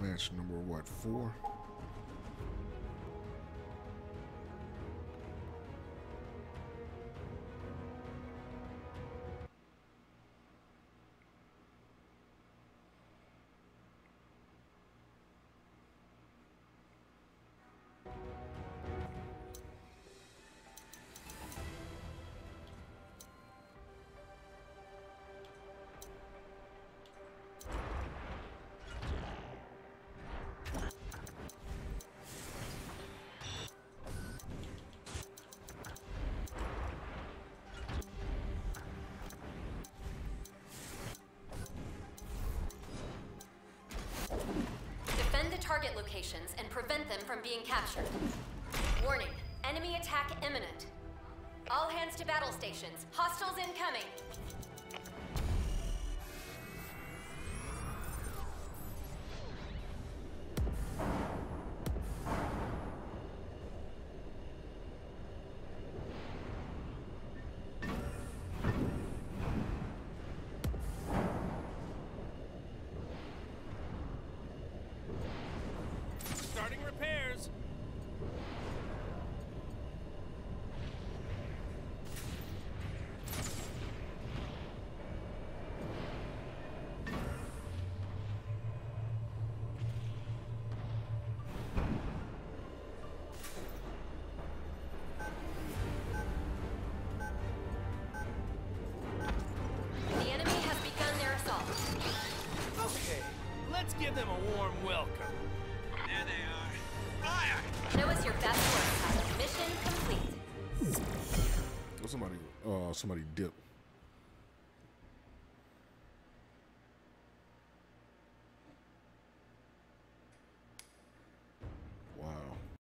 match number what four? Target locations and prevent them from being captured. Warning, enemy attack imminent. All hands to battle stations. Hostiles incoming. Give them a warm welcome. There they are. Fire! Show us your best work, Mission complete. Well, somebody, uh, somebody dipped.